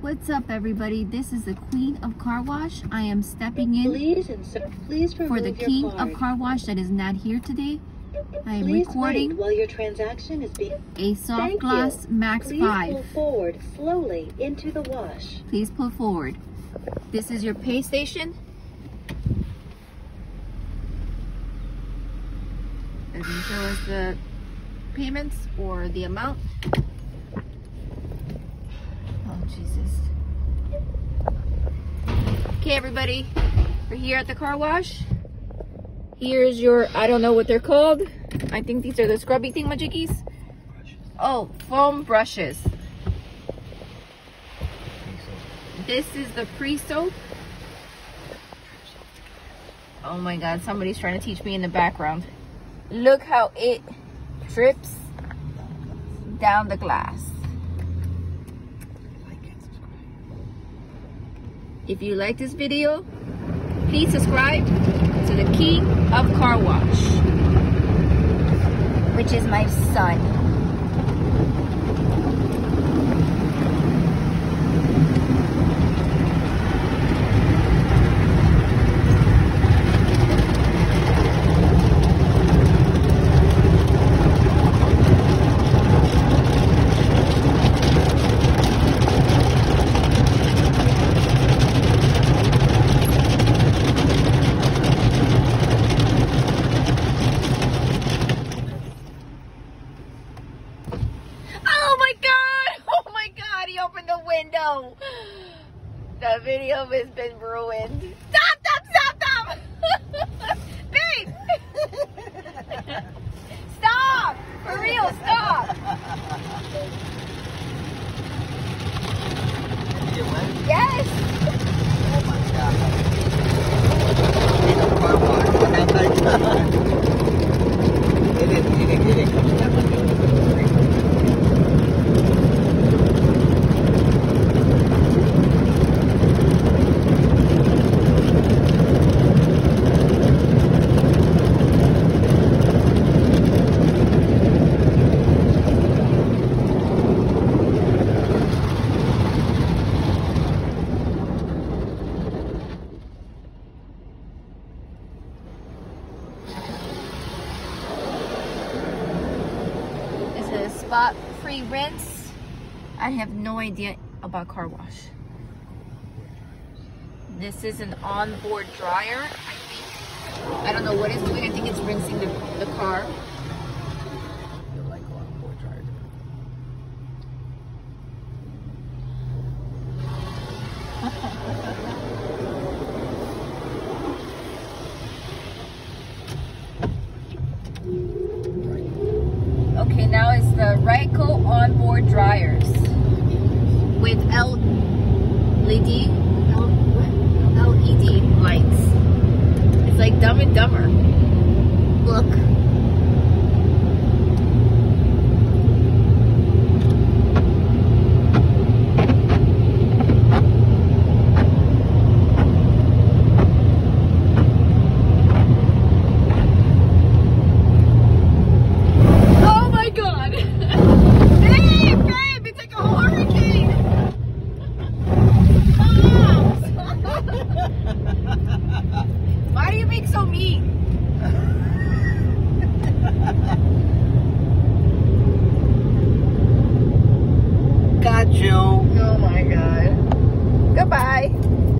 What's up, everybody? This is the Queen of Car Wash. I am stepping in Please insert. Please for the King of Car Wash that is not here today. I am Please recording while your transaction is being. a soft Thank glass you. Max Please pull forward slowly into the wash. Please pull forward. This is your pay station. Doesn't show us the payments or the amount. Jesus. Okay, everybody. We're here at the car wash. Here's your, I don't know what they're called. I think these are the scrubby thingamajiggies. Oh, foam brushes. This is the pre-soap. Oh my god, somebody's trying to teach me in the background. Look how it drips down the glass. If you like this video, please subscribe to the King of Car Wash, which is my son. Oh my god! Oh my god, he opened the window! The video has been ruined. Stop, stop, stop, stop! Babe! stop! For real, stop! Yes! Spot free rinse. I have no idea about car wash. This is an onboard dryer, I think. I don't know what it's doing. I think it's rinsing the, the car. Okay, now it's the Ryko onboard dryers with LED LED lights. It's like Dumb and Dumber. Look. Oh my god! babe, babe, it's like a hurricane! Stop! Why do you make so mean?